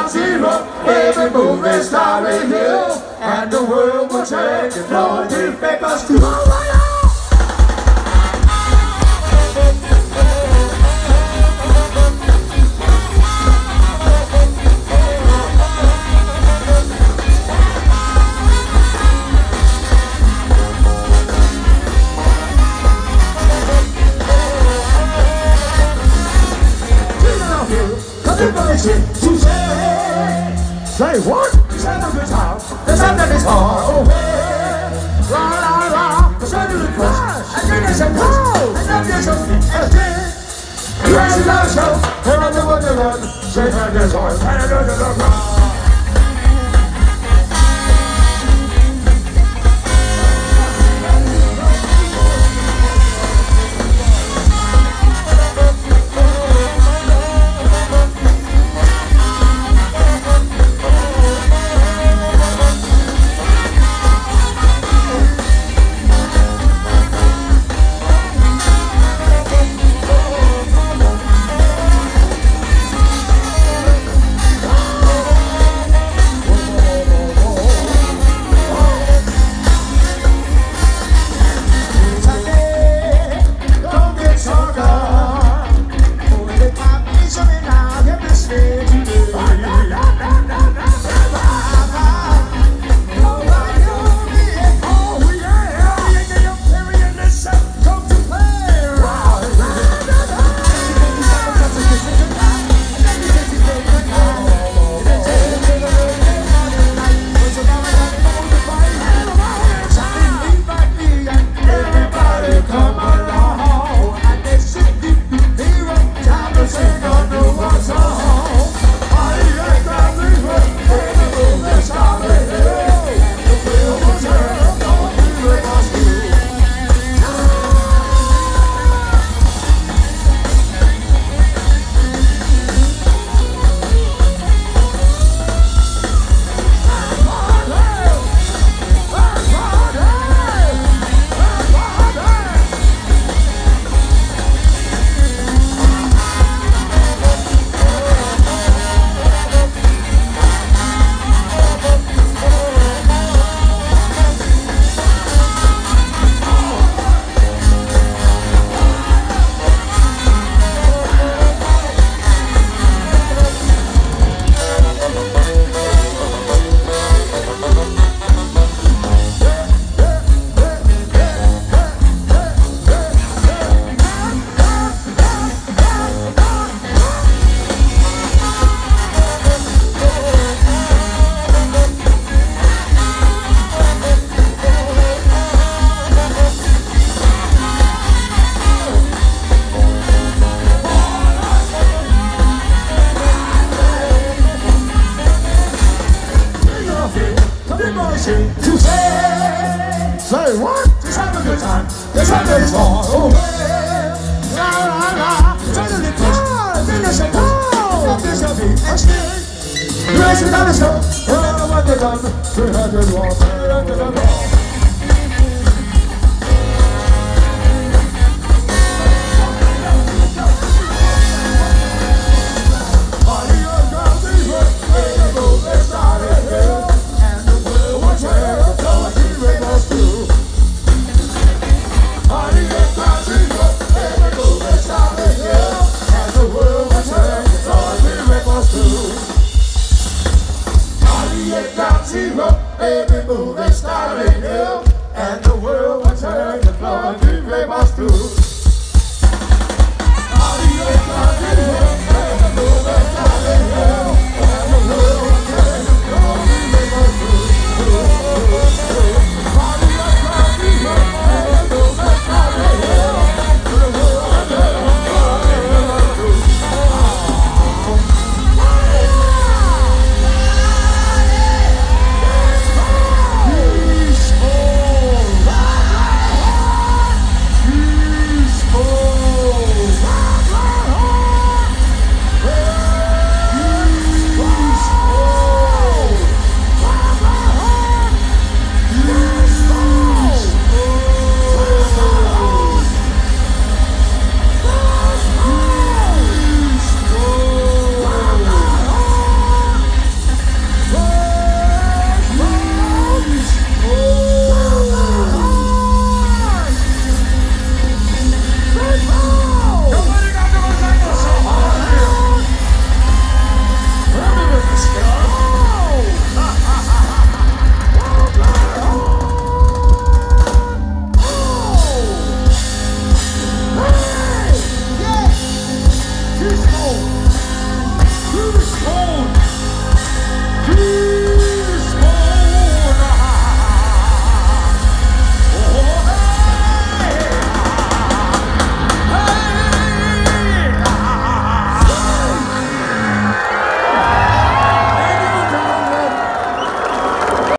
ground zero. Every move is starting here, and the world will take it. From newspapers to Hawaii. Cause everybody's here to say what? Set up the top, the sun that is hard. La la la, the sun is crash. And then there's a cow, and then there's a fish. Yes, it's our show, and I'm the one that runs. Say that there's hard, and there's a Just have a good time. Oh, la la. Suddenly push. Finish it. Be extreme. Race it down zero, baby, movie starring you and the world.